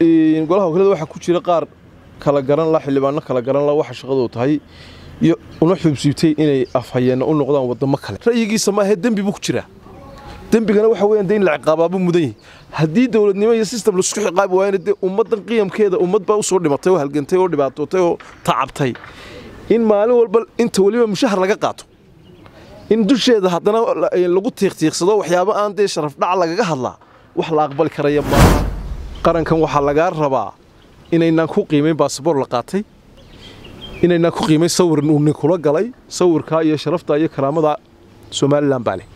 golaha wakiilada waxaa ku jira qaar kala garan la xildhibaano kala garan la waxa shaqadu tahay iyo una xubsiibtay inay afhayeenna u noqdaan wadamo kale. Ra'yigiisa maahe dembi buu ku jiraa. Dembigana waxa weeyaan dee la ciqaabaaba mudan yahay. Haddii dowladnimo iyo system la isku ciqaabi waayana dee ummaddan qiyamkeeda ummad baa u soo dhimatay oo halgantay oo dhibaatootay oo tacabtay. In maalin walba inta weliba mushahar laga qaato. In dusheeda haddana lagu tiiqtiiqsado waxyaabo aan dee sharaf dhac lagaga hadlaa wax la aqbali karaya maaha qarankan waxaa lagaa rabaa inaynaan ku qiimayn baasabor la qaatay. Inaynaan ku qiimayn sawir uu nin kula galay sawirkaa iyo sharafta iyo karaamada somalilan baa leh.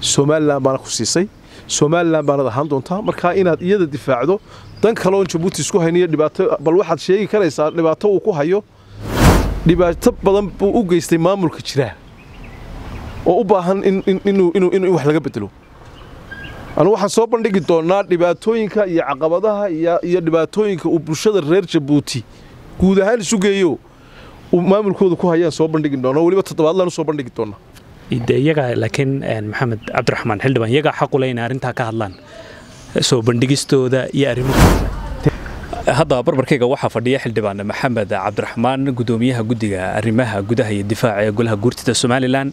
Somalilan baana ku siisay. Somalilan baanad ahaan doontaa. Markaa inaad iyada difaacdo dan kale oon jabuuti isku hayniyo dhibaato bal waxaad sheegi karaysaa dhibaato uu ku hayo. Dhibaato badan buu u geystay maamulka jiraa oo u baahan in wax laga bedelo anu waxaan soo bandhigi doonnaa dhibaatooyinka iyo caqabadaha iyo dhibaatooyinka uu bulshada reer jabuuti guud ahaan isu geeyo. Uu maamulkooda ku hayaan soo bandhigi doona weliba toddobaadlaan u soo bandhigi doonnaa iyaga laakiin maxamed cabdiraxmaan xildhibaan iyagaa xaqu leh inay arrintaa ka hadlaan. Soo bandhigistooda iyo arrimahooda hadda barbarkayga waxaa fadhiya xildhibaan maxamed cabdiraxmaan gudoomiyaha guddiga arrimaha gudaha iyo difaaca ee golaha guurtida somalilan.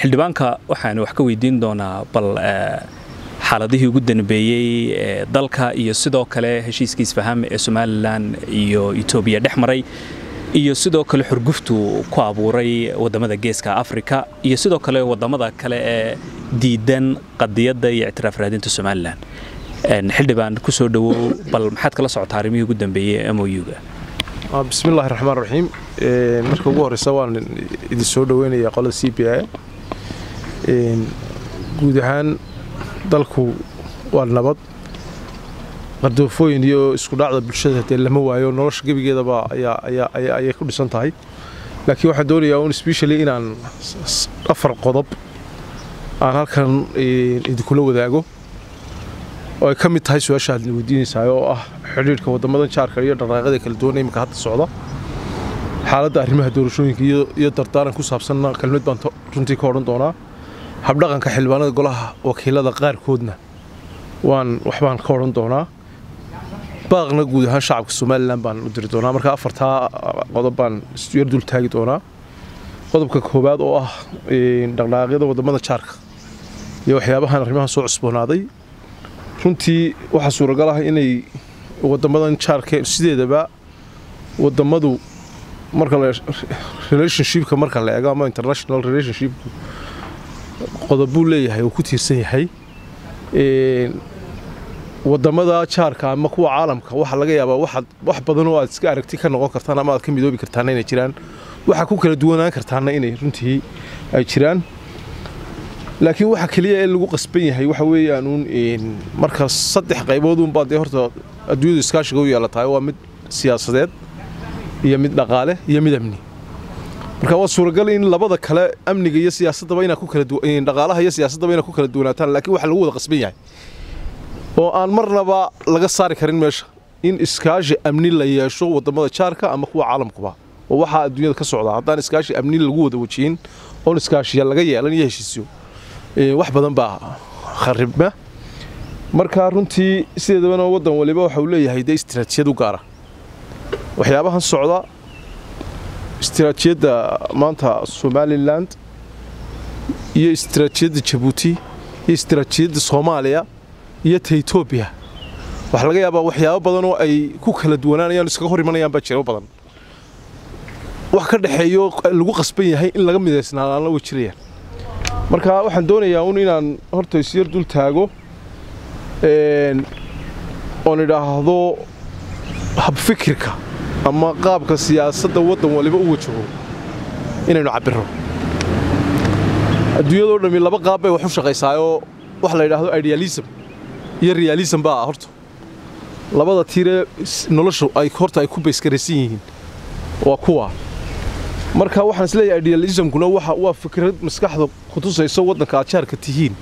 Xildhibaanka waxaan wax ka weydiin doonaa bal xaaladihii ugu danbeeyey ee dalka iyo sidoo kale heshiiskii isfaham ee somalilan iyo etoobiya dhex maray iyo sidoo kale xurguftu ku abuuray waddamada geeska afrika iyo sidoo kale waddamada kale ee diidan qadiyadda iyo ictiraaf raadinta somalilan xildhibaan ku soo dhowow bal maxaad kala socotaa arrimihii ugu dambeeyey ee moyuga bismillahi raxmaan raxiim marka ugu horeysa waan idin soo dhoweynayaa qolada c b a guud ahaan dalku waa nabad. Qardoofooyin iyo isku dhacda bulshada dee lama waayo nolosha gebigeedaba ayay ku dhisan tahay. Laakiin waxaan doonayaa un specially inaan afar qodob aan halkan idinkula wadaago. Oo ay ka mid tahay su'aasha aad weydiinaysaa oo ah xidhiidhka wadamadan jaarka iyo dhaqaaqyada kala duwan imika hadda socda. Xaaladda arrimaha doorashooyinka iyo dardaaran ku saabsanna kelmad baan runtii ka odhan doonaa habdhaqanka xildhibaanada golaha wakiilada qaarkoodna waan waxbaan ka odhan doonaa. Baaqna guud ahaan shacabka somalilan baan u diri doonaa. Marka afartaa qodob baan yar dul taagi doonaa. Qodobka koowaad oo ah dhaqdhaqaaqyada waddamada jaarka iyo waxyaabahan arrimahan soo cusboonaaday. Runtii waxaa suuragal ah inay wadamadan jaarka sideedaba wadamadu marka relationshipka marka la eego ama international relationshipku qodobuu leeyahay uu ku tiirsan yahay. Wadamada jaarka ama kuwa caalamka waxaa laga yaabaa wax badan oo aad iska aragti ka noqon kartaan ama aad ka midoobi kartaana inay jiraan waxaa ku kala duwanaan kartaana inay runtii ay jiraan. Laakiin waxa keliya ee lagu qasban yahay waxa weeyaan uun marka saddex qaybood uunbaa dee horta adduunyadu iskaashiga u yeelatahay waa mid siyaasadeed iyo mid dhaqaale iyo mid amni marka waa suuragal in labada kale amniga iyo siyaasadaba inaa ku kala dhaqaalaha iyo siyaasaddaba inaa ku kala duwanaataan laakiin waxa lagu wada qasban yahay. Oo aan marnaba laga saari karin meesha in iskaashi amni la yeesho waddamada jaarka ama kuwa caalamkuba. Oo waxaa adduunyada ka socdaa haddaan iskaashi amni lagu wada wajiyin oon iskaashiya laga yeelan iyo heshiisyo wax badan baa kharibma marka runtii sideedabana waddan waliba waxa uu leeyahay dee istiraatijiyad u gaara. Waxyaabahan socda istiraatijiyadda maanta somalilan iyo istiraatijiyadda jabuuti iyo istiraatijiyadda soomaaliya iyo ta waxaa laga yaabaa waxyaabo badan oo ay ku kala duwanaanayaan iskaga hor imanayaan baa jiro badan. Wax ka dhexeeyo lagu qasban yahay in laga midaysnaadaana way jirayaan marka waxaan doonayaa un inaan horta isyar dul taago oon idhaahdo habfikirka ama qaabka siyaasadda waddan waliba u wajaho inaynu cabbiro. Adduunyadoo dhammi laba qaab bay wax u shaqaysaayoo wax la yidhaahdo idealism iyo realism baa horta. Labada tiiree noloshu ay horta ay ku bayskaraysan yihiin waa kuwa. Marka waxaan is leeyahay idealismkuna waa fikrad maskaxda ku tusayso waddanka aad jaarka tihiin.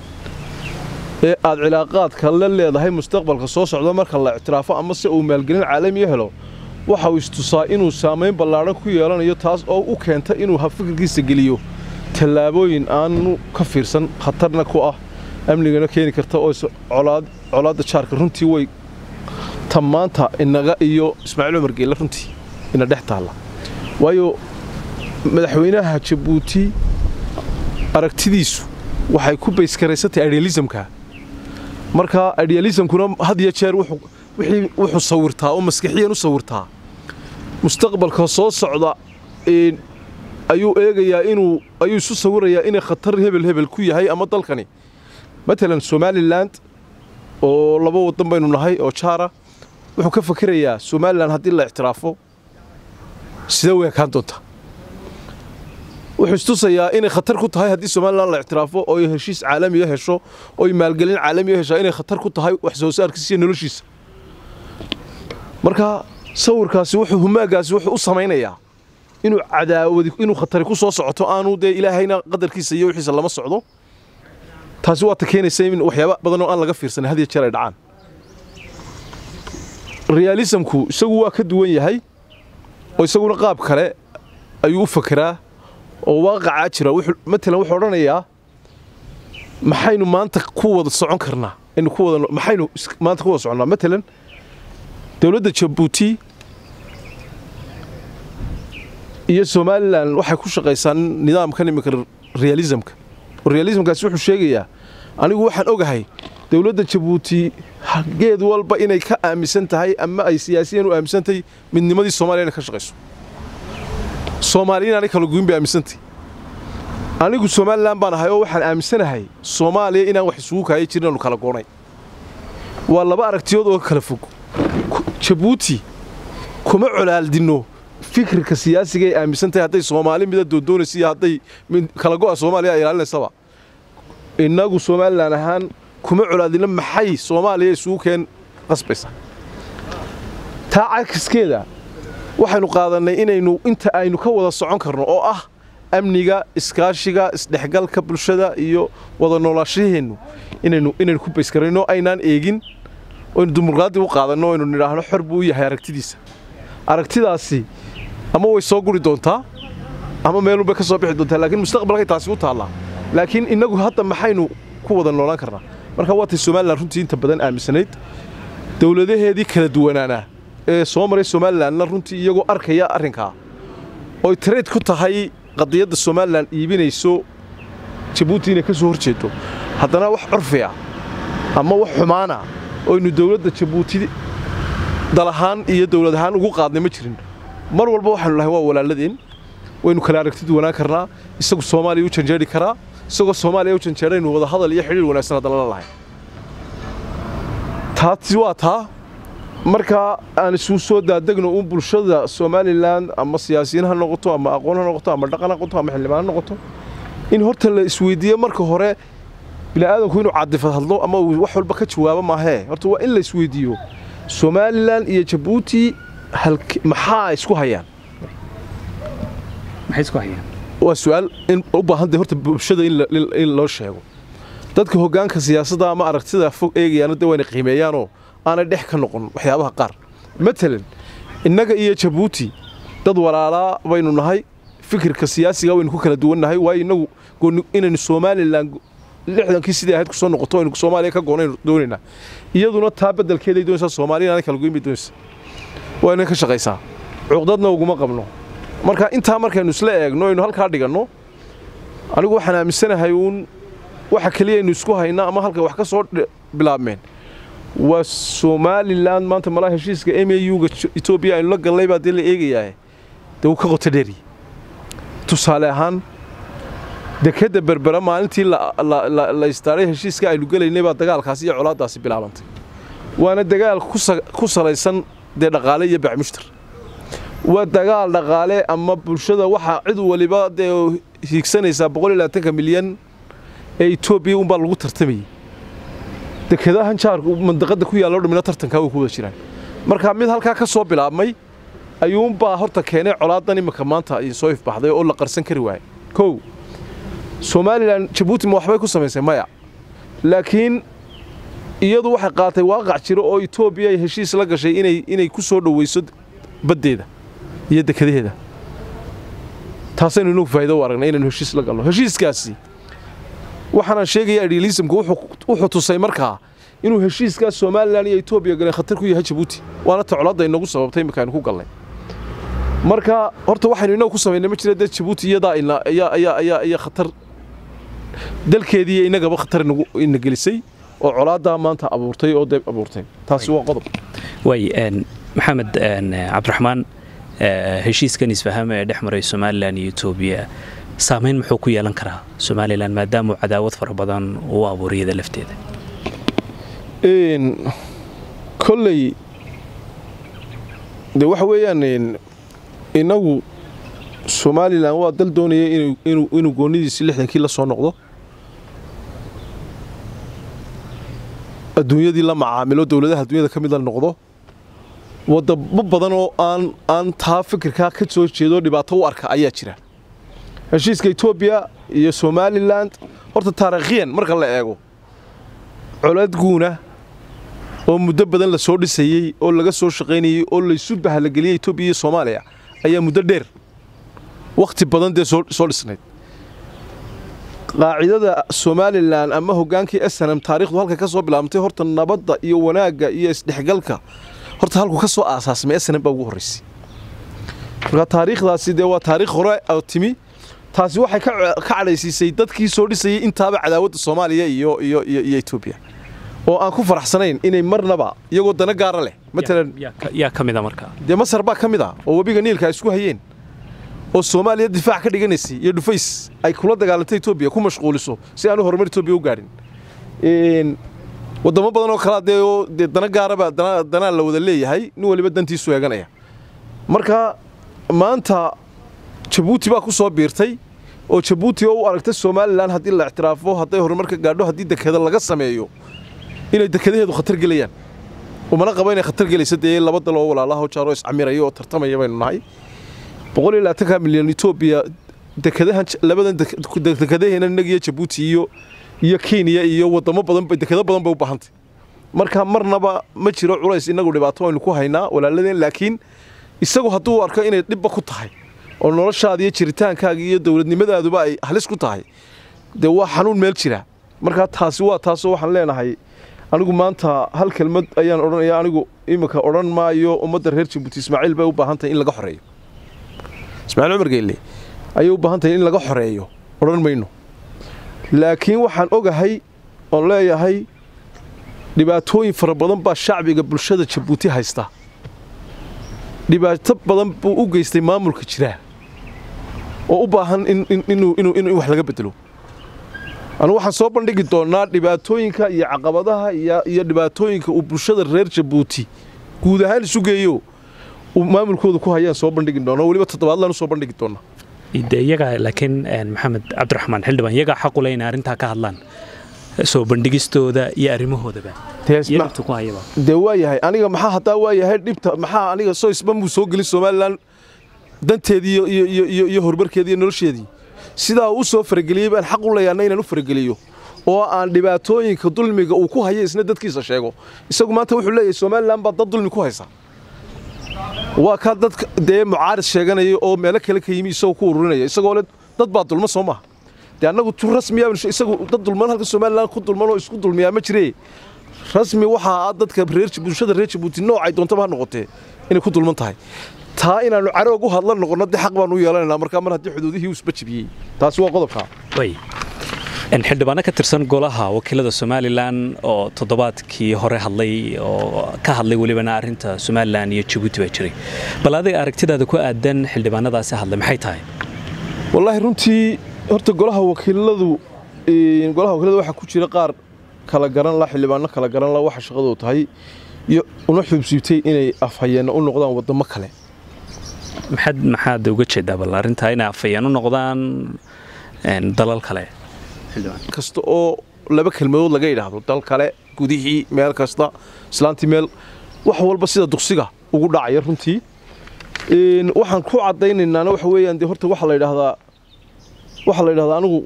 Ee aad cilaaqaadka la leedahay mustaqbalka soo socda marka la ictiraafo ama se uu maalgelin caalamiya helo waxa uu istusaa inuu saamayn ballaadhan ku yeelanayo taas oo u keenta inuu habfikirkiisa geliyo. Tallaabooyin aanu ka fiirsan khatarna ku ah amnigana keeni karta oo colaadda jaarka runtii way ta maanta inaga iyo ismaaciil cumar geelle runtii ina dhex taalla. Waayo madaxweynaha jabuuti aragtidiisu waxay ku bayskaraysantahay idealismka. Marka idealismkuna had iyo jeer wuxuu sawirtaa oo maskixiyan u sawirtaa. Mustaqbalka soo socda ayuu eegayaa inuu ayuu isu sawirayaa inay khatar hebel hebel ku yahay ama dalkani. Matalan somalilan oo laba wadan baynu nahay oo jaara wuxuu ka fakerayaa somalilan haddii la ictiraafo sidee u ekaan doonta wuxuu istusayaa inay khatar ku tahay haddii somalilan la ictiraafo oo ay heshiis caalamiya hesho oo ay maalgelin caalamiya heshaa inay khatar ku tahay wax soo saarkiisa iyo noloshiisa marka sawirkaasi wuxuu humaagaasi wuxuu u samaynayaa inuu cadaawadi inuu khatari ku soo socoto aanu dee ilaahayna qadarkiisa iyo wixiisa lama socdo. Taasi waa ta keenaysa in waxyaaba badan oo aan laga fiirsanin had iyo jeer ay dhacaan. Realismku isagu waa ka duwan yahay oo isaguna qaab kale ayuu u fakeraa oo waaqacaa jira. Matalan wuxuu odhanayaa maxaynu maanta ku wada socon karnaa? Maxaynu maanta ku wada soconnaa? Matalan dowladda jabuuti iyo somalilan waxay ku shaqaysaa nidaamkan iminka realismka realismkaasi wuxuu sheegayaa anigu waxaan ogahay dowladda jabuuti geed walba inay ka aaminsan tahay ama ay siyaasiyan u aaminsan tahay midnimadii soomaaliya inay ka shaqayso. Soomaaliya inaanay kala goyn bay aaminsantahy anigu somalilan baan ahay oo waxaan aaminsanahay soomaaliya inaan wax isugu kaaya jirin aanu kala goonay. Waa laba aragtiyood oo kala fog jabuuti kuma colaaldinno fikirka siyaasiga ay aaminsan tahay hadday soomaali mida doodoonaysa iyo hadday kala go'a soomaaliya ay ilaalinaysaba innagu somalilan ahaan kuma colaadinno maxay soomaaliya isugu keen qasbaysa? Taa cakiskeeda waxaynu qaadannay inaynu inta aynu ka wada socon karno oo ah amniga iskaashiga isdhexgalka bulshada iyo wada noolaashaheennu inaynu inaynu ku bayskarayno aynaan eegin oynu dimuqraadi u qaadanno aynu nidhaahno xor buu yahay aragtidiisa. Aragtidaasi ama way soo guri doontaa ama meelunbay ka soo bixi doontaa laakiin mustaqbalkay taasi u taallaa. Laakiin innagu hadda maxaynu ku wada noolaan karnaa. Marka waatay somalilan runtii inta badan aaminsanayd dowladaheedii kala duwanaanaa ee soo maray somalilanna runtii iyagoo arkaya arrinkaa. Oy tareed ku tahay qadiyadda somalilan iibinayso jabuuti inay ka soo hor jeedo haddana wax curfi ah ama wax xumaana oynu dowladda jabuuti dal ahaan iyo dowlad ahaan ugu qaadnay ma jirin. Mar walba waxaanu nahay waa walaaladeen. Waynu kala aragtid wanaan karnaa isagu soomaaliya u janjeeri karaa isagoo soomaaliya u janjeeraynu wada hadal iyo xidhiir wanaagsan haddana la lahay. Taasi waa taa. Markaa aan isuu soo daadegno uun bulshada somalilan ama siyaasiyiin ha noqoto ama aqoon ha noqoto ama dhaqan ha noqoto ama xildhibaan ha noqoto in horta la isweydiiyo marka hore bini'aadanku inuu cadifad hadlo ama uu wax walba ka jawaabo maahee horta waa in la isweydiiyo somalilan iyo jabuuti maxaa isku hayaan? Waa su'aal in u baahan tahay horta bulshada in loo sheego. Dadka hoggaanka siyaasadda ama aragtida fog eegayaana dee wayna qiimeeyaanoo aanay dhex ka noqon waxyaabaha qaar. Matalan innaga iyo jabuuti dad walaalaa baynu nahay fikirka siyaasiga waynu ku kala duwannahay waayo innagu inaynu somalilan lixdankii sidii ahayd ku soo noqoto aynu soomaaliya ka goonaynu doonaynaa iyaduna taa beddelkeeday doonaysaa soomaaliya inaanay kala goyn bay doonaysaa. Waa inay ka shaqaysaa. Cuqdadna uguma qabno. Marka intaa markaynu isla eegno aynu halkaa dhiganno anigu waxaan aaminsanahay uun waxa keliya aynu isku hayna ama halka wax ka soo bilaabmeen. Waa somalilan maanta malaa heshiiska m a u-ga etoobiya aynu la gallay baa dee la eegayaa dee wuu ka qoto dheeri. Tusaale ahaan dekedda berbera maalintii la istaaray heshiiska aynu gelaynay baa dagaalkaasi iyo colaaddaasi bilaabantay. Waana dagaal ku salaysan dee dhaqaale iyo bacmushtar waa dagaal dhaqaale ama bulshada waxaa cid waliba dee hiigsanaysaa boqol iyo labaatanka milyan ee etoobiya unbaa lagu tartamayey dekedahan jaarku mandaqadda ku yaalla o dhamina tartankaa way ku jiraan. Marka mid halkaa ka soo bilaabmay ayuunbaa horta keenay colaadan iminka maanta soo ifbaxday oo la qarsan kari waayey. Kow somalilan jabuuti ma waxbay ku samaysay maya. Laakiin iyadu waxay qaatay waaqac jiro oo etoobiya ay heshiis la gashay inay ku soo dhoweyso baddeeda iyo dekadaheeda. Taasaynu inagu faa'iido u aragnay inaynu heshiis la galno. Heshiiskaasi waxaanaan sheegaya idealismku wuxuu tusay markaa inuu heshiiskaas somalilan iyo etoobiya galeen khatar ku yahay jabuuti waana ta colaadda inagu sababtay aynu ku gallay marka horta waxaynu inagu ku samaynay ma jira dee ayaa ayaa ayaa khatar dalkeedii inagaba khatar ina gelisay oo colaaddaa maanta abuurtay oo dee abuurtay. Taasi waa qodob. Way maxamed cabdiraxmaan heshiiskan isfahama ee dhex maray somalilan iyo etoobiya saamayn muxuu ku yeelan karaa somalilan maadaamuu cadaawad fara badan uu abuuriyada lafteeda? Kolley de waxa weeyaan inagu somalilan waa dal doonaya inuu goonidiisi lixdankii la soo noqdo. Adduunyadii la macaamilo dowladaha adduunyada ka mid la noqdo. Wadamo badan oo aan aan taa fikirkaa ka soo jeedo dhibaato u arka ayaa jira. Heshiiska etoobiya iyo somalilan horta taariikhiyan marka la eego colaad guuna oo muddo badan la soo dhisayey oo laga soo shaqaynayey oo laysu bahalageliyey etoobiya iyo soomaaliya ayaa muddo dheer wakhti badan dee soo dhisnayd. Qaacidada somalilan ama hogaankii snm taarikhdu halka ka soo bilaabantay horta nabadda iyo wanaagga iyo isdhexgalka horta halku ka soo aasaasmay snm baa ugu horraysay marka taariikhdaasi dee waa taariikh hore oo timi taasi waxay ka cadhaysiisay dadkii soo dhisayey intaaba cadaawadda soomaaliya iyo iyo iyo etoobiya oo aan ku faraxsanayn inay marnaba iyagoo dana gaara leh. Markaa dee masar baa ka mid ah oo webiga niilka ay isku hayeen oo soomaaliya difaac ka dhiganaysay iyo dhufays ay kula dagaalantay etoobiya ku mashquuliso si aanu horumar etoobiya u gaadhin waddamo badan oo kalea dee dana gaaraba danaa la wada leeyahay nin waliba dantiisu eeganaya. Marka maanta jabuuti baa ku biirtay oo jabuuti oo u aragta somalilan haddii la ictiraafo hadday horumarka gaadho haddii dekeda laga sameeyo inay dekadaheedu khatar gelayaan. Umana qaba inay khatar gelaysa dee laba oo walaalaha jaaroo iscamiraya oo tartamaya baynu nahay milyan etoobiya dekadahan labadan dekadaheena inagiyo jabuuti iyo iyo kenya iyo waddamo badan dekado badan bay u baahantay marka marnaba ma jiro culays inagu dhibaato aynu ku haynaa walaaladeen laakiin isagu hadduu arko inay dhibba ku tahay oo noloshaada iyo jiritaankaaga iyo dowladnimadaaduba ay halis ku tahay dee waa xanuun meel jira. Markaa taasi waa taasoo waxaan leenahay anigu maanta hal kelmad ayaan odhanaya anigu iminka odhan maayo ummadda reer jabuuti ismaaciil bay u baahan tahay in laga xoreeyo ismaaciil cumar geelle ayay u baahan tahay in laga xoreeyo odhan mayno. Laakiin waxaan ogahay oon leeyahay dhibaatooyin fara badan baa shacbiga bulshada jabuuti haysta. Dhibaato badan buu u geystay maamulka jiraa oo u baahan in wax laga bedelo. Anu waxaan soo bandhigi doonnaa dhibaatooyinka iyo caqabadaha iyo dhibaatooyinka uu bulshada reer jabuuti guud ahaan isu geeyo maamulkooda ku hayaan soo bandhigi doona weliba toddobaadlaan u soo bandhigi doonnaa de iyagaa laakiin maxamed cabdiraxmaan xildhibaan iyagaa xaqu leh inay arrintaa ka hadlaan. Soo bandhigistooda iyo arrimahoodaba dee waa yahay aniga maxaa haddaa waa yahay dhibta maxaa aniga soo isba muu soo gelin somalilan danteedii iyo horumarkeedii iyo nolosheedii? Sidaa u soo farageliyey baan xaq u leeyaana inaan u farageliyo oo aan dhibaatooyinka dulmiga uu ku haya isna dadkiisa sheego. Isagu maanta wuxuu leeyahay somalilan baa dad dulmi ku haysa waa kaa dadka dee mucaarid sheeganaya oo meelo kale ka yimi isagoo ku ururinaya isagoo le dad baa dulma soo maaha dee annagu tu rasmiya isagu dad dulman halka somalilan ku dulman oo isku dulmiyaa ma jiree rasmi waxaa ah dadka bulshada reer jabuuti noocay doontaba ha noqotee inay ku dulman tahay. Taa inaannu caroog u hadla noqonno dee xaq baanu u yeelanaynaa markaa mar haddii xuduudihii uu isba jibiyey taasi waa qodobkaa xildhibaano ka tirsan golaha wakiilada somalilan oo toddobaadkii hore hadlay oo ka hadlay welibana arrinta somalilan iyo jabuuti baa jiray. Bal adiga aragtidaada ku aadan xildhibaanadaasi hadlay maxay tahay? Wallaahi runtii horta golaha wakiiladu golaha wakiilada waxaa ku jira qaar kala garan la xildhibaano kala garan la waxa shaqaduu tahay iyo una xuubsiibtay inay afhayeenna u noqdaan waddamo kale. Maxaad maxaad uga jeedaa bal arrintaa inay afhayeen u noqdaan dalal kale kasta oo laba kelmadood laga yidhaahdo dal kale gudihii meel kasta islaantii meel wax walba sida duqsiga ugu dhacaya runtii. Waxaan ku caddaynaynaan waxa weeyaan dee horta waxaa la yidhaahdaa waxaa la yidhahdaa anigu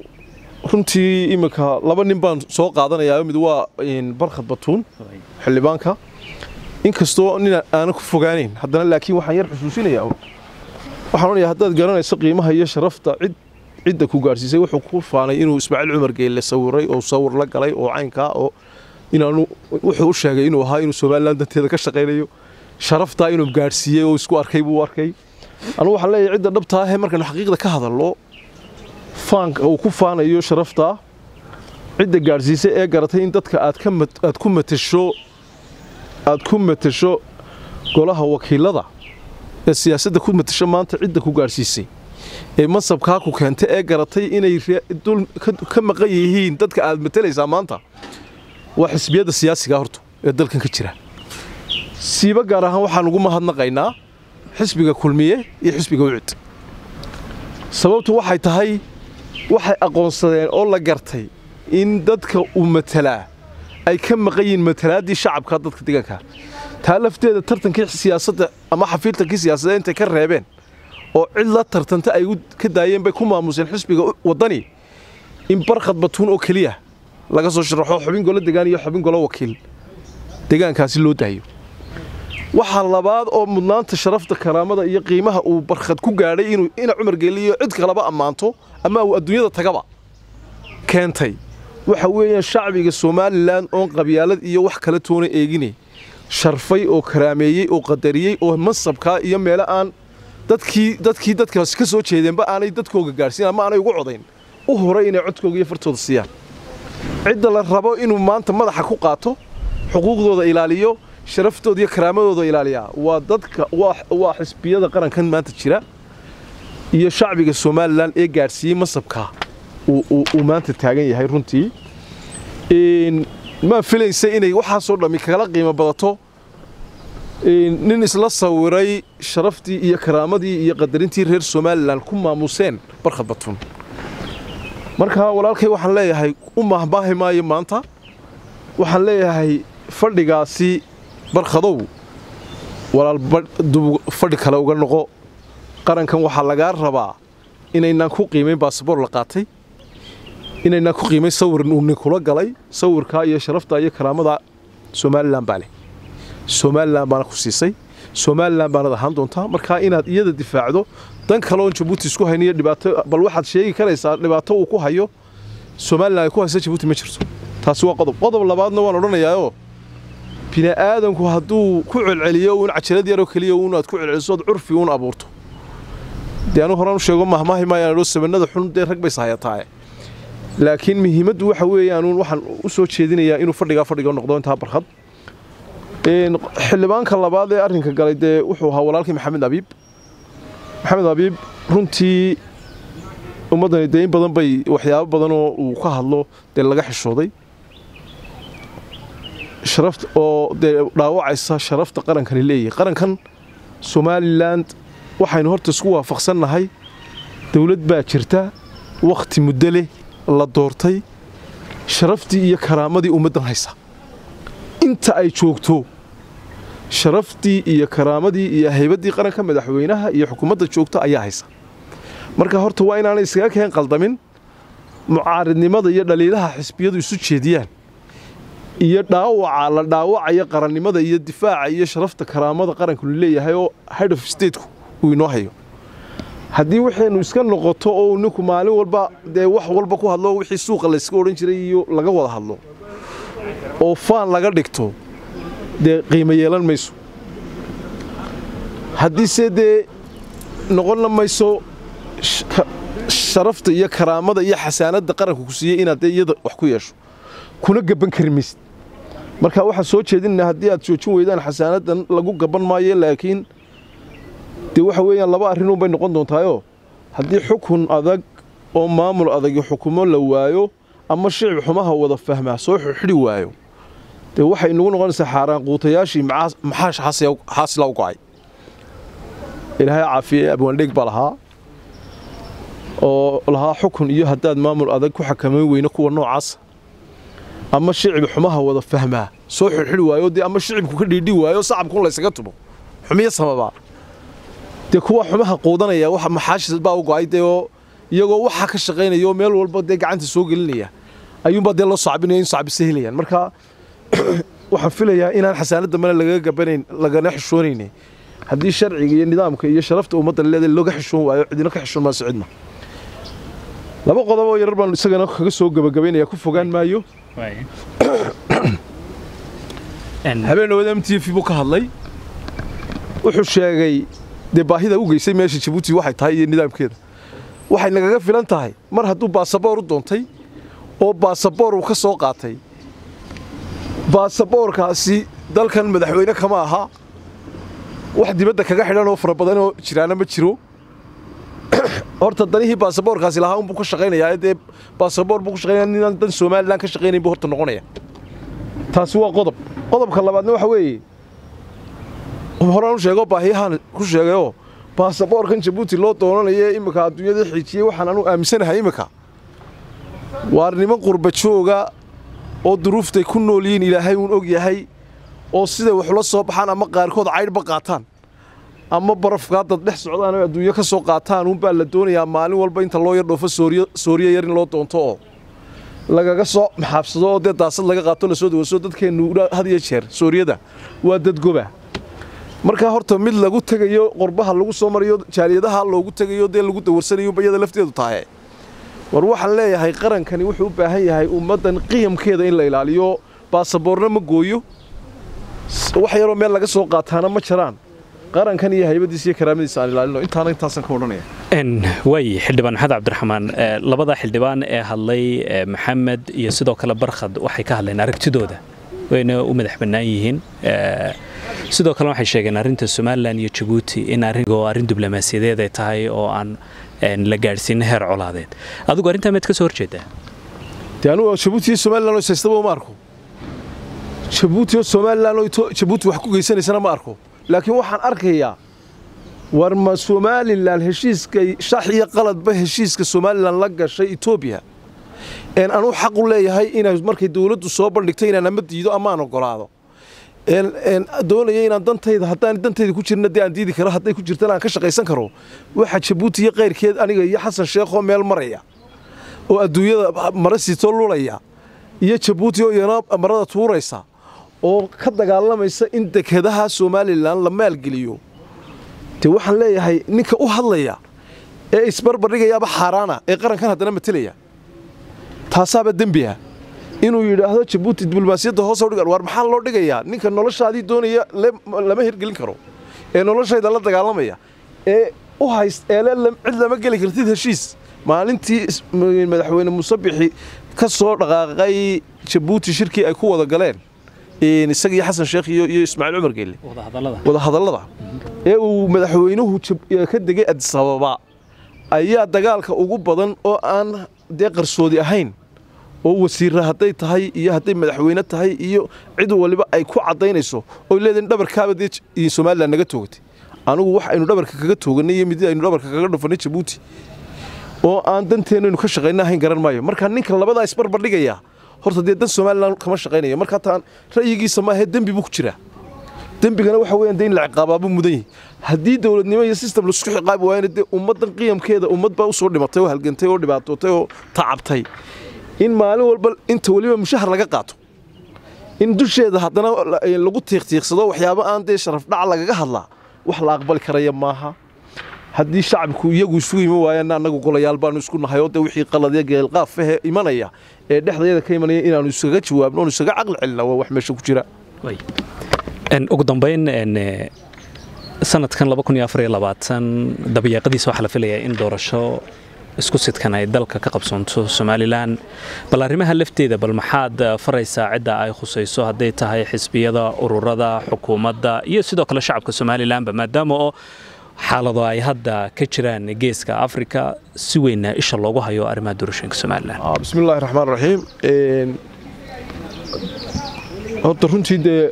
runtii iminka laba nin baan soo qaadanayaa mid waa barkhad batuun xildhibaanka. Inkastoo nin aanan ku fogaanayn haddana laakiin waxaan yar xusuusinayaa waxaan odhanayaa haddaad garanayso qiimaha iyo sharafta cid cidda ku gaadhsiisay wuxuu ku faanay inuu ismaaciil cumar geelle sawiray oo sawir la galay oo caynkaa oo inaanu wuxuu u sheegay inuu ahaa inuu somalilan danteeda ka shaqaynayo sharaftaa inuu gaadhsiiyey oo isku arkay buu arkay. Anugu waxaan leeyahay cidda dhabta ahee markaynu xaqiiqda ka hadalno faanka uu ku faanayo sharaftaa cidda gaadhsiisay ee garatay in dadka aad ka aad ku matasho aad ku matasho golaha wakiilada ee siyaasadda ku matasho maanta cidda ku gaadhsiisay ee mansabkaa ku keentay ee garatay inay ka maqan yihiin dadka aad matalaysaa maanta. Waa xisbiyadda siyaasiga horta ee dalkan ka jira. Siiba gaar ahaan waxaan ugu mahadnaqaynaa xisbiga kulmiye iyo xisbiga wicid. Sababtu waxay tahay waxay aqoonsadeen oo la gartay in dadka uu matalaa ay ka maqan yihiin matalaaddii shacabka dadka deegaanka. Taa lafteeda tartankii siyaasadda ama xafiiltankii siyaasadda intay ka reebeen oo cid la tartanta ay ka daayeen bay ku maamuseen xisbiga waddani. In barkhad batuun oo keliya laga soo sharaxo xubin golo degaan iyo xubin golo wakiil. Deegaankaasi loo daayo. Waxaa labaad oo mudnaanta sharafta karaamada iyo qiimaha uu barkhad ku gaadhay ina cumar geeliyo cid kalaba ammaanto ama uu adduunyada tagaba keentay. Waxa weeyaan shacbiga somalilan oon qabyaalad iyo wax kala toona eegine. Sharfay oo karaameeyey oo qadariyey oo mansabkaa iyo meelo aan dadkii dadkii dadkaas ka soo jeedeenba aanay dadkooga gaadhsiin ama aanay ugu codayn. U horay inay codkooga iyo fartooda siiyaan. Cidda la rabo inuu maanta madaxa ku qaato xuquuqdooda ilaaliyo sharaftooda iyo karaamadooda ilaaliyaa waa dadka waa xisbiyada qarankan maanta jira iyo shacbiga somalilan ee gaadhsiiyey mansabkaa uu maanta taagan yahay runtii. Maa filaysa inay waxaasoo dhammi kala qiimo badato nin isla sawiray sharaftii iyo karaamadii iyo qadarintii reer somalilan ku maamuseen. Barkhad batuun marka walaalkay waxaan leeyahay u mahbaahi maayo maanta. Waxaan leeyahay fadhigaasi barkhadow. Walaal fadhi kale uga noqo. Qarankan waxaa lagaa rabaa inaynaan ku qiimayn baasabor la qaatay. Inaynaan ku qiimayn sawir uu ninkula galay. Sawirkaa iyo sharaftaa iyo karaamada somalilan baa leh somalilan baana ku siisay somalilan baanad ahaan doontaa. Markaa inaad iyada difaacdo dan kaleoon jabuuti isku hayniyo dhibaato bal waxaad sheegi karaysaa dhibaato uu ku hayo somalilan ay ku haysa jabuuti ma jirto. Taasi waa qodob. Qodob labaadna waan odhanayaayoo bini'aadanku hadduu ku celceliyo uun cajalad yaroo keliya uun ku celcelisood curfi uun abuurto. Dee anu horaan u sheego mahmaahi maayaan sabanada xun dee rag bays hayataaye laakiin muhiimaddu waxa weeyaanuun waxaan u soo jeedinayaa inuu fadhigaa fadhiga noqdo intaa barkhad xildhibaanka labaad ee arrinka galay dee wuxuu ahaa walaalkii maxamed abiib. Maxamed abiib runtii ummaddani dee in badan bay waxyaabo badanoo uu ka hadlo dee laga xishooday. Oo dee dhaawacaysa sharafta qarankani leeyahay. Qarankan somalilan waxaynu horta isku waafaqsannahay dowlad baa jirta wakhti muddo leh la doortay. Sharaftii iyo karaamadii ummaddan haysa. Inta ay joogto sharaftii iyo karaamadii iyo haybaddii qaranka madaxweynaha iyo xukuumadda joogta ayaa haysa. Marka horta waa inaanay iskaga keen qaldamin mucaaridnimada iyo dhaliilaha xisbiyadu isu jeediyaan iyo dhaawaca la dhaawacaya qarannimada iyo difaaca iyo sharafta karaamada qaranku leeyahay oo head of stateku uu inoo hayo. Haddii waxaynu iska noqoto oo ninku maalin walba dee wax walba ku hadlo wixii suuqa layska odhan jiray iyo laga wada hadlo oo faan laga dhigto dee qiimo yeelan mayso. Haddiise dee noqonna mayso sharafta iyo karaamada iyo xasaanadda qaranku ku siiyey inaad dee iyada wax ku yeesho kuna gaban kari maysid. Marka waxaan soo jeedinaynaa haddii aad joojin weydaan xasaanaddan lagu gaban maayo laakiin dee waxa weeyaan laba arrinuun bay noqon doontaayoo haddii xukun adag oo maamul adagi xukumo la waayo ama shicib xumaha wada fahmaa soo xidhi waayo dee waxay inagu noqonaysaa xaaraan quutayaashii maxaash xaasila u go'ay ilaahay caafiye abwaandheeg baa lahaa. Oo lahaa xukun iyo haddaad maamul adag ku xakamayn weyne kuwa noocaasa ama shicib xumaha wada fahmaa. Soo xidhxidhi waayo dee ama shicibku ka dhiidhi waayo sacabkun laysaga tumo. Xumiyo samabaa dee kuwa xumaha quudanaya wax maxaashis baa u go'ay dee oo iyagoo waxa ka shaqaynaya oo meel walba dee gacanta soo gelinaya. Ayuunbaa dee loo sacbinaya in sacbise helayaan marka waxaan filayaa inaan xasaanad dambena lagaga gabanayn lagana xishoonayne haddii sharciga iyo nidaamka iyo sharafta ummadda leedahay looga xishoon waayo cidina ka xishoon maaso cidna. Laba qodob oo yarar baan isagana kaga soo gabagabaynaya ku fogaan maayo. Habeen dhawaad m t v buu ka hadlay. Wuxuu sheegay dee baahida u geysay meesha jabuuti waxay tahay iyo nidaamkeeda. Waxay nagaga filan tahay. Mar hadduu baasaboor u doontay oo baasaboor uu ka soo qaatay baasaboorkaasi dalkan madaxweyne kama aha. Wax dibadda kaga xidhan oo fara badan oo jiraana ma jiro. Horta danihii baasaboorkaasi lahaa unbuu ka shaqaynayaa dee baasaboor buu ku shaqaynaya ninaan dan somalilan ka shaqaynayn buu horta noqonaya. Taasi waa qodob. Qodobka labaadna waxa weeye horaan u sheego baahiyahaan ku sheegayoo baasaboorkan jabuuti loo doonanayo imminka adduunyada xiijiyey waxaan anu aaminsanahay imminka waar niman qurba jooga oo duruuftay ku nool yihiin ilaahay uun og yahay oo siday waxula soo baxaan ama qaarkood caydhba qaataan ama barafkaa dad dhex socdaan oo adduunyo ka soo qaataan uunbaa la doonayaa maalin walba inta loo yar dhoofo sooriya yar in loo doonto oo lagaga soo maxaabsado oo dee daasad laga qaato la soo dawaso dadkeennu had iyo jeer sooriyada waa dad goba. Markaa horta mid lagu tegayo qorbaha lagu soo marayo jaaliyadaha loogu tegayo dee lagu dawarsanayo bayada lafteedu tahay war waxaan leeyahay qarankani wuxuu u baahan yahay ummaddan qiyamkeeda in la ilaaliyo. Baasaboorna ma gooyo. Wax yaroo meel laga soo qaataana ma jiraan qarankan iyo haybadiisa iyo karaamadiisa aan ilaalino. Intaana intaasan ka odhanaya. Waay xildhibaan maxamed cabdiraxmaan labada xildhibaan ee hadlay maxamed iyo sidoo kale barkhad waxay ka hadleen aragtidooda. Wayna u madax bannaan yihiin. Sidoo kale waxay sheegeen arrinta somalilan iyo jabuuti in arrin diblomaasiyadeed ay tahay oo aan la gaadhsiin heer colaadeed. Adigu arrintaa meed ka soo horjeedaa dee anugu jabuuti somalilan oo isaystaba ma arko. Jabuuti somalilan jabuuti wax ku geysanaysana ma arko. Laakiin waxaan arkayaa war ma somalilan heshiiskay shax iyo qaladba heshiiska somalilan la gashay etoobiya een anuu xaq u leeyahay inay markay dawladdu soo bandhigtay inaan ama diido amaan ogolaado doonaya inaan dantayda haddaan dantayda ku jirna dee aan diidi karo hadday ku jirtana aan ka shaqaysan karo. Waxa jabuuti iyo kayrkeed aniga iyo xasan sheekhoo meel maraya oo adduunyada mara sito lulaya iyo jabuuti oo iyana marada tuuraysa oo ka dagaalamaysa in dekedaha somalilan la maalgeliyo. Dee waxaan leeyahay ninka u hadlaya ee isbarbardhigayaaba xaaraana ee qarankan haddana matelaya taasaaba dembiha inuu yidhaahdo jabuuti diblomaasiyadda hoos u dhigan waar maxaa loo dhigayaa? Ninka noloshaadii doonaya lama hirgelin karo. Ee noloshayda la dagaalamaya. Ee u hayst eele cid lama geli kartid heshiis. Maalintii madaxweyne musabixi ka soo dhaqaaqay jabuuti shirkii ay ku wada galeen isagii xasan sheekh iyo ismaaciil cumar geelle wadahadallada ee uu madaxweynuhu ka degay adisababa ayaa dagaalka ugu badan oo aan dee qarsoodi ahayn oo wasiirra hadday tahay iyo hadday madaxweyne tahay iyo cid waliba ay ku caddaynayso oy leedahin dhabarkaaba dee somalilan naga toogatay anugu wax aynu dhabarka kaga tooganay iyo mid aynu dhabarka kaga dhufanay jabuuti oo aan danteennaynu ka shaqayna ahayn garan maayo. Marka ninka labadaa isbarbardhigayaa horta dee dan somalilan kama shaqaynayo. Marka taan ra'yigiisa maahee dembi buu ku jiraa dembigana waxa weeyaan dee in la ciqaabaabuu mudan yahay. Haddii dowladnimo iyo system la isku ciqaabi waayana dee ummaddan qiyamkeeda ummad baa u dhimatay oo halgantay oo dhibaatootay oo tacabtay in maalin walba inta weliba mushahar laga qaato. In dusheeda haddana lagu tiiqtiiqsado waxyaabo aan dee sharaf lagaga hadlaa wax la aqbali karaya maaha. Haddii shacabku iyagu isugu iman waayana annagu golayaal baanu isku nahay dee wixii qaladya geelqaafahe imanaya ee dhexdayada ka imanaya inaanu isaga jawaabno oonu isaga caqli celina waa wax meesha ku jira. Ugu dambayn sanadkan dabayaaqadiisa waxaa la filayaa in doorasho isku sidkan ay dalka ka qabsoonto somalilan. Bal arrimaha lafteeda bal maxaad faraysaa cidda ay khusayso hadday tahay xisbiyada ururada xukuumadda iyo sidoo kale shacabka somalilanba maadaama oo xaalado ay hadda ka jiraan geeska afrika si weynna isha loogu hayo arrimaha doorashooyinka somalilan. Bismillahi raxmaan raxiim horta runtii dee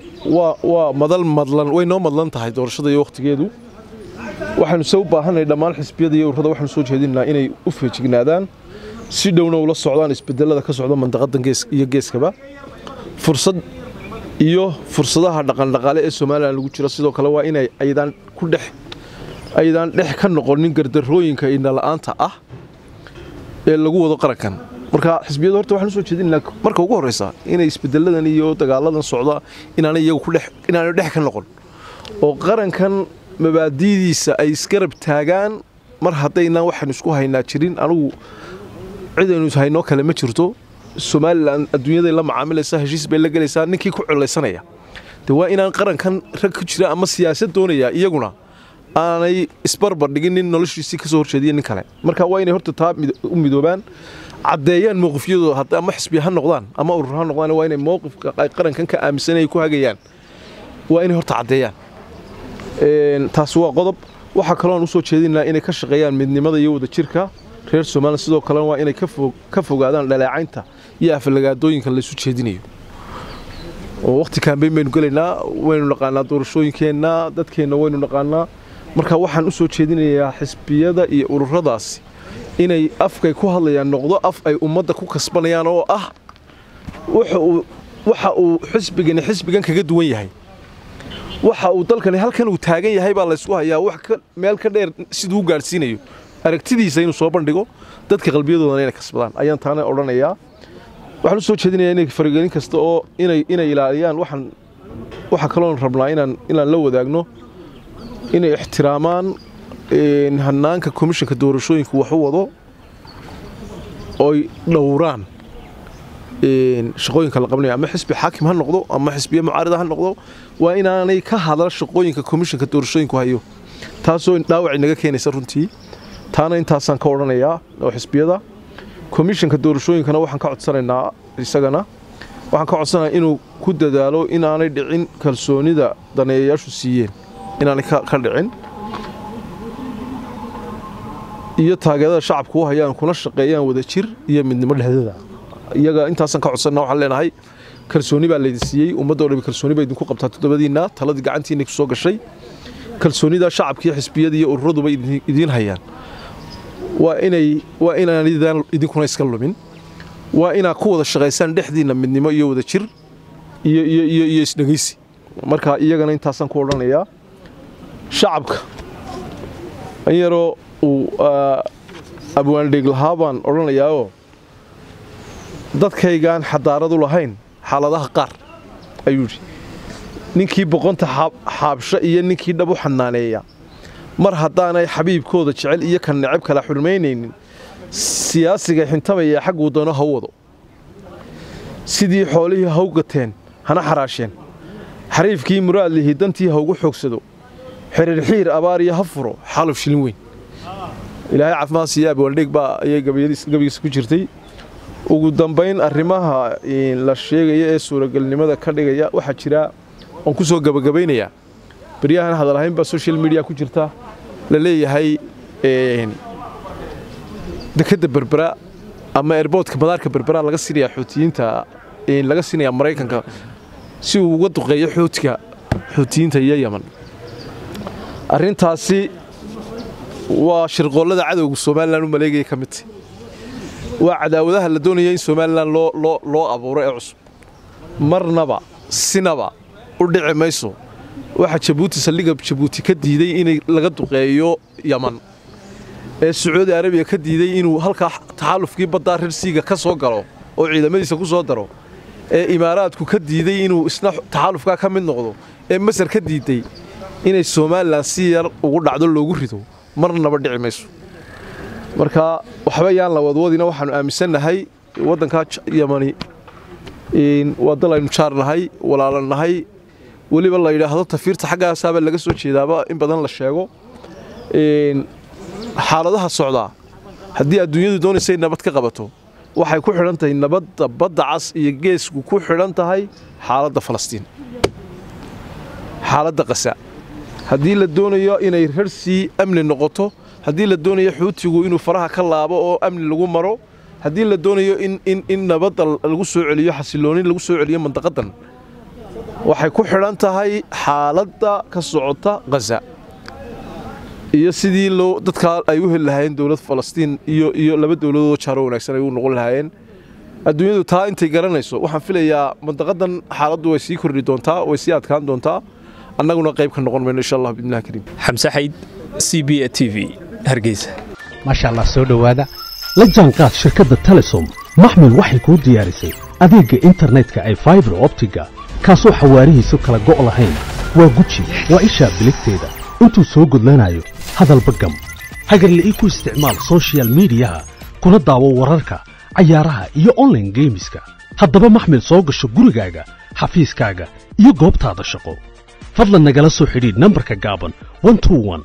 waa madal madlan way noo madlan tahay doorashada iyo wakhtigeedu waxaynu se u baahanay dhammaan xisbiyada iyo ururada waxaanu soo jeedinaa inay u feejignaadaan. Si dhowna ula socdaan isbedelada ka socda mandaqadan iyo geeskaba. Fursad iyo fursadaha dhaqandhaqaale ee somalilan lagu jiro sidoo kale waa inay aydaan ku dhex aydaan dhex ka noqonin gardarooyinka indhala'aanta ah ee lagu wado qarankan. Marka xisbiyadu horta waxaan u soo jeedinaa marka ugu horreysa inay isbedeladan iyo dagaaladan socda inaanay iyagu ku dhex inaanay dhex ka noqon. Oo qarankan mabaadidiisa ay isgarab taagaan mar haddaynaan waxaynu isku haynaa jirin anugu cidaynu haynoo kale ma jirto. Somalilan adduunyaday la macaamilaysaa heshiis bay la gelaysaa ninkii ku colaysanaya de waa inaan qarankan rag ku jira ama siyaasad doonaya iyaguna aanay isbarbar dhigin nin noloshiisii ka horjeediya nin kale. Marka waa inay horta taa u midoobaan caddeeyaan mowqifyadooda ama xisbi ha noqdaan ama urur ha noqdaan waa inay mowqifka qarankan ka aaminsan ay ku hagayaan. Waa inay horta caddeeyaan taasi waa qodob. Waxaa kaloon u soo jeedinaa inay ka shaqeeyaan midnimada iyo wadajirka reer somalilan sidoo kalena waa inay ka fogaadaan dhaleecaynta iyo afalagaadooyinka laysu jeedinayo. Oo wakhti kaambeyn baynu gelaynaa waynu naqaanaa doorashooyinkeenna dadkeenna waynu naqaanaa. Marka waxaan u soo jeedinayaa xisbiyada iyo ururadaasi inay afkay ku hadlayaan noqdo af ay ummadda ku kasbanayaan oo ah waxa uu xisbigani xisbigan kaga duwan yahay waxa uu dalkani halkan uu taagan yahay baa laysku hayaa. Wax meel ka dheer siduu gaadhsiinayo. Aragtidiisa inuu soo bandhigo dadka qalbiyadoodana inay kasbadaan. Ayaan taana odhanayaa. Waxaan u soo jeedinayaa inay faragelin kasta oo inay ilaaliyaan. Waxaan waxa kaloon rabnaa inaan inaan la wadaagno inay ixtiraamaan hanaanka komishanka doorashooyinka wax u wado oy dhowraan shaqooyinka la qabnayo ama xisbi xaakim ha noqdo ama xisbiye mucaarida ha noqdo waa inaanay ka hadla shaqooyinka komishanka doorashooyinku hayo. Taasoo dhaawac inaga keenaysa runtii. Taana intaasaan ka odhanayaa xisbiyada. Komishanka doorashooyinkana waxaan ka codsanaynaa isagana. Waxaan ka codsanayaa inuu ku dadaalo inaanay dhicin kalsoonida daneeyayaashu siiyeen. Inaanay ka dhicin. Iyo taageerada shacabku u hayaan kuna shaqeeyaan wadajir iyo midnimo dhexdada iyaga intaasaan ka codsanna waxaan leenahay kalsooni baa laydin siiyey. Ummadoo dhan kalsooni baa idinku qabtaa toddobadiinna taladii gacantiinna ku soo gashay. Kalsoonida shacabka iyo xisbiyada iyo ururaduba idiin hayaan. Waa inay waa inaan idinkuna iska lumin. Waa inaad ku wada shaqaysaan dhexdiinna midnimo iyo wadajir iyo iyo iyo iyo isdhegaysi marka iyagana intaasaan ku odhanayaa shacabka in yaroo uu abwaandheeg lahaa baan odhanayaao dadkaygaan xadaaradu lahayn xaaladaha qaar ayuu yidhi. Ninkii boqonta xaabsho iyo ninkii dhab u xanaaneeya. Mar haddaanay xabiibkooda jecel iyo kan necab kala xurmaynaynin siyaasiga xintamaya xagguu dano ha wado. Sidii xoolihii haw gateen hana xaraasheen. Xariifkii muraad lihi dantii ha ugu xoogsado. Xiriirxiir abaar iyo ha furo xaaluf shilin weyn. Ilaahay caafimaad siiya abwaaldheeg baa ayay gabaygiisa ku jirtay ugu dambayn arrimaha la sheegaya ee suuragelnimada ka dhigaya waxaa jira oon ku soo gabagabaynayaa baryahan hadalhaynbaa social media ku jirta la leeyahay dekedda berbera ama erboodka madaarka berbera laga siinayaa xuutiyiinta laga siinayaa maraykanka si uu uga duqeeyo xuutiga xuutiyiinta iyo yaman arrintaasi waa shirqoollada cadowga somalilan u maleegaya ka midta waa cadaawadaha la doonaya in somalilan loo abuuro ee cusub. Marnaba sinaba u dhici mayso. Waxaa jabuuti saldhigga jabuuti ka diiday in laga duqeeyo yaman. Ee sacuudi arabiya ka diiday inuu halkaa taxaalufkii baddaa rirsiiga ka soo galo oo ciidamadiisa ku soo daro. Ee imaaraadku ka diiday inuu isna taxaalufkaa ka mid noqdo. Ee masar ka diiday inay somalilan si yar ugu dhacdo loogu rido. Marnaba dhici mayso marka waxba yaan la wadwadina waxaanu aaminsannahay waddankaa yamani waa dal aynu jaarnahay walaalanahay weliba la yidhaahdo tafiirta xaggaasaaba laga soo jeedaaba in badan la sheego. Xaaladaha socdaa haddii adduunyadu doonaysay nabad ka qabato waxay ku xidhan tahay nabadda badda cas iyo geesku ku xidhan tahay xaaladda falastiin. Xaaladda qasa haddii la doonayo inay rarsii amni noqoto haddii la doonayo xuutigu inuu faraha ka laabo oo amni lagu maro haddii la doonayo in nabadda lagu soo celiyo xasiloonin lagu soo celiyo mandaqadan waxay ku xidhan tahay xaaladda ka socota khaza iyo sidii dadkaa ay u heli lahaayeen dowlad falastiin iyo laba dowladoodoo jaaro wanaagsan ay u noqon lahaayeen. Adduunyadu taa intay garanayso waxaan filayaa mandaqadan xaaladdu way sii kordhi doontaa way sii adkaan doontaa annaguna qayb ka noqon mayno insha allah biidnillahi kariim. Xamse xayd c b a t v hargeysa. Maasha allah soo dhowaada. La jaanqaad shirkadda telesom. Maxmil waxay kuu diyaarisay adeegga internetka ay faibar optiga kaasoo xawaarihiisu kala go' lahayn waa guji waa ishaa biligteeda. Intuu soo gudlanayo hadalba gam. Hagarla'ii ku isticmaal sochial midiyaha kuna daawo wararka cayaaraha iyo onlaine geemiska haddaba maxmil soo gasho gurigaaga xafiiskaaga iyo goobtaada shaqo. Fadlan nagala soo xidhiidh nambarka gaaban 121